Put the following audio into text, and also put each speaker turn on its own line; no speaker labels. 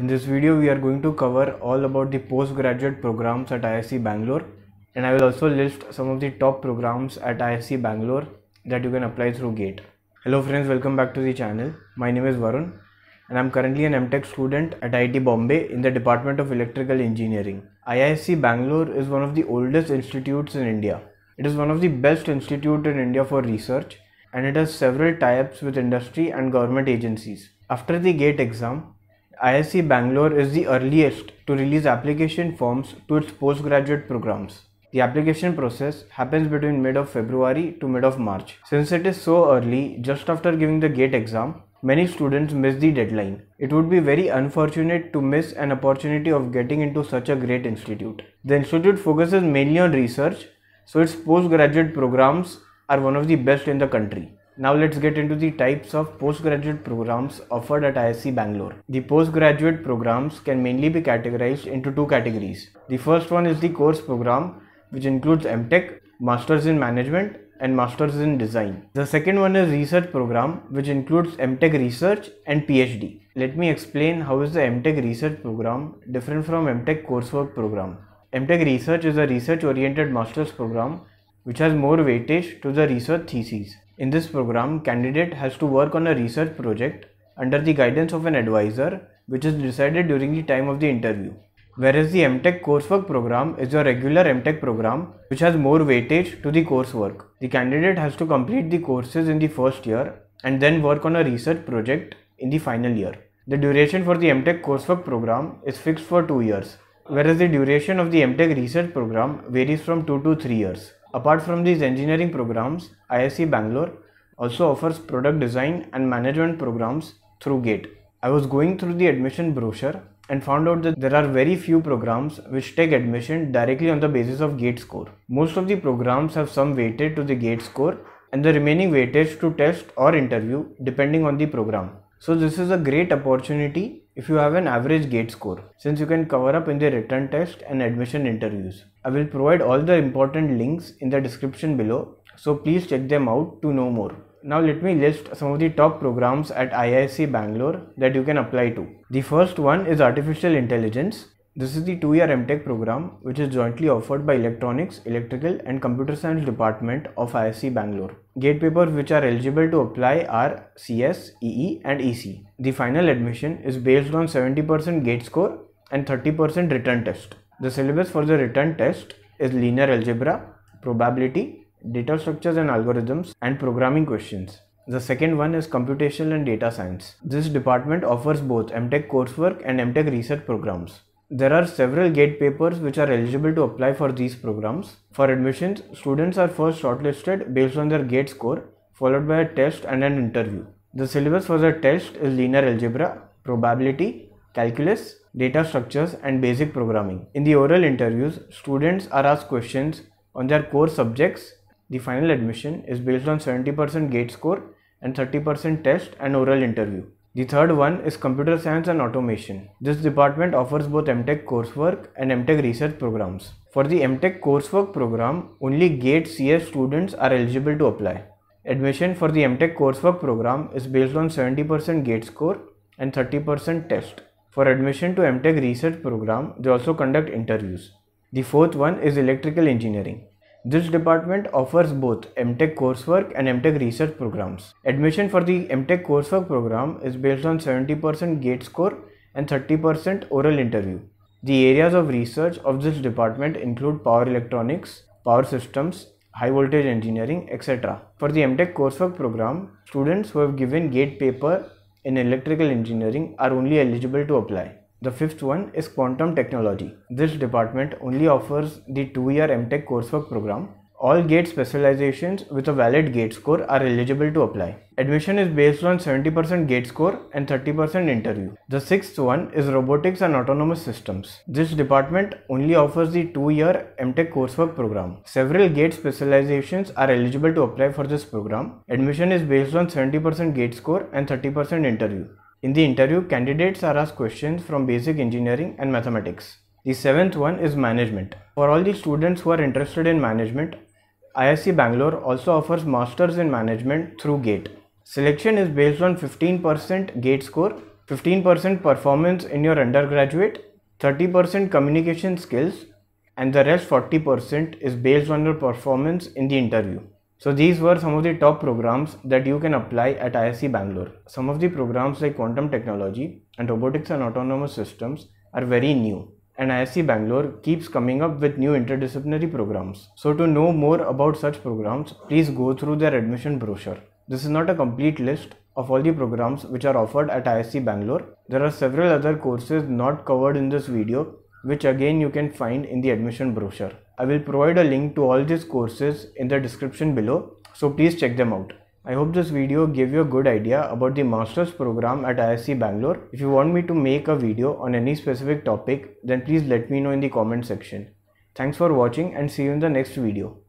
In this video, we are going to cover all about the postgraduate programs at IISc Bangalore and I will also list some of the top programs at IISc Bangalore that you can apply through GATE. Hello friends, welcome back to the channel. My name is Varun and I'm currently an MTech student at IIT Bombay in the Department of Electrical Engineering. IISc Bangalore is one of the oldest institutes in India. It is one of the best institute in India for research and it has several tie-ups with industry and government agencies. After the GATE exam, IISc Bangalore is the earliest to release application forms to its postgraduate programs. The application process happens between mid of February to mid of March. Since it is so early, just after giving the GATE exam, many students miss the deadline. It would be very unfortunate to miss an opportunity of getting into such a great institute. The institute focuses mainly on research, so its postgraduate programs are one of the best in the country. Now let's get into the types of postgraduate programs offered at IISc Bangalore. The postgraduate programs can mainly be categorized into two categories. The first one is the course program which includes MTech, Masters in Management and Masters in Design. The second one is research program which includes MTech Research and PhD. Let me explain how is the MTech Research program different from MTech coursework program. MTech Research is a research oriented master's program which has more weightage to the research theses. In this program, candidate has to work on a research project under the guidance of an advisor which is decided during the time of the interview. Whereas the MTech coursework program is a regular MTech program which has more weightage to the coursework. The candidate has to complete the courses in the first year and then work on a research project in the final year. The duration for the MTech coursework program is fixed for 2 years, whereas the duration of the MTech research program varies from 2 to 3 years. Apart from these engineering programs, IISc Bangalore also offers product design and management programs through GATE. I was going through the admission brochure and found out that there are very few programs which take admission directly on the basis of GATE score. Most of the programs have some weightage to the GATE score and the remaining weightage to test or interview depending on the program. So this is a great opportunity if you have an average gate score since you can cover up in the written test and admission interviews. I will provide all the important links in the description below so please check them out to know more. Now let me list some of the top programs at IISc Bangalore that you can apply to. The first one is Artificial Intelligence. This is the two-year MTech program which is jointly offered by Electronics, Electrical and Computer Science Department of IISc Bangalore. Gate papers which are eligible to apply are CS, EE and EC. The final admission is based on 70% gate score and 30% written test. The syllabus for the written test is linear algebra, probability, data structures and algorithms and programming questions. The second one is computational and data science. This department offers both MTech coursework and MTech research programs. There are several gate papers which are eligible to apply for these programs. For admissions, students are first shortlisted based on their gate score, followed by a test and an interview. The syllabus for the test is linear algebra, probability, calculus, data structures and basic programming. In the oral interviews, students are asked questions on their core subjects. The final admission is based on 70% gate score and 30% test and oral interview. The third one is Computer Science and Automation. This department offers both MTech coursework and MTech research programs. For the MTech coursework program, only GATE CS students are eligible to apply. Admission for the MTech coursework program is based on 70% GATE score and 30% test. For admission to MTech research program, they also conduct interviews. The fourth one is Electrical Engineering. This department offers both MTech coursework and MTech research programs. Admission for the MTech coursework program is based on 70% gate score and 30% oral interview. The areas of research of this department include power electronics, power systems, high voltage engineering, etc. For the MTech coursework program, students who have given gate paper in electrical engineering are only eligible to apply. The fifth one is quantum technology. This department only offers the two-year MTech coursework program. All GATE specializations with a valid GATE score are eligible to apply. Admission is based on 70% GATE score and 30% interview. The sixth one is robotics and autonomous systems. This department only offers the two-year MTech coursework program. Several GATE specializations are eligible to apply for this program. Admission is based on 70% GATE score and 30% interview. In the interview, candidates are asked questions from basic engineering and mathematics. The seventh one is management. For all the students who are interested in management, IISc Bangalore also offers Masters in Management through GATE. Selection is based on 15% GATE score 15% performance in your undergraduate, 30% communication skills, and the rest 40% is based on your performance in the interview. So these were some of the top programs that you can apply at IISc Bangalore. Some of the programs like quantum technology and robotics and autonomous systems are very new and IISc Bangalore keeps coming up with new interdisciplinary programs. So to know more about such programs, please go through their admission brochure. This is not a complete list of all the programs which are offered at IISc Bangalore. There are several other courses not covered in this video which again you can find in the admission brochure. I will provide a link to all these courses in the description below so please check them out. I hope this video gave you a good idea about the master's program at IISc Bangalore. If you want me to make a video on any specific topic then please let me know in the comment section. Thanks for watching and see you in the next video.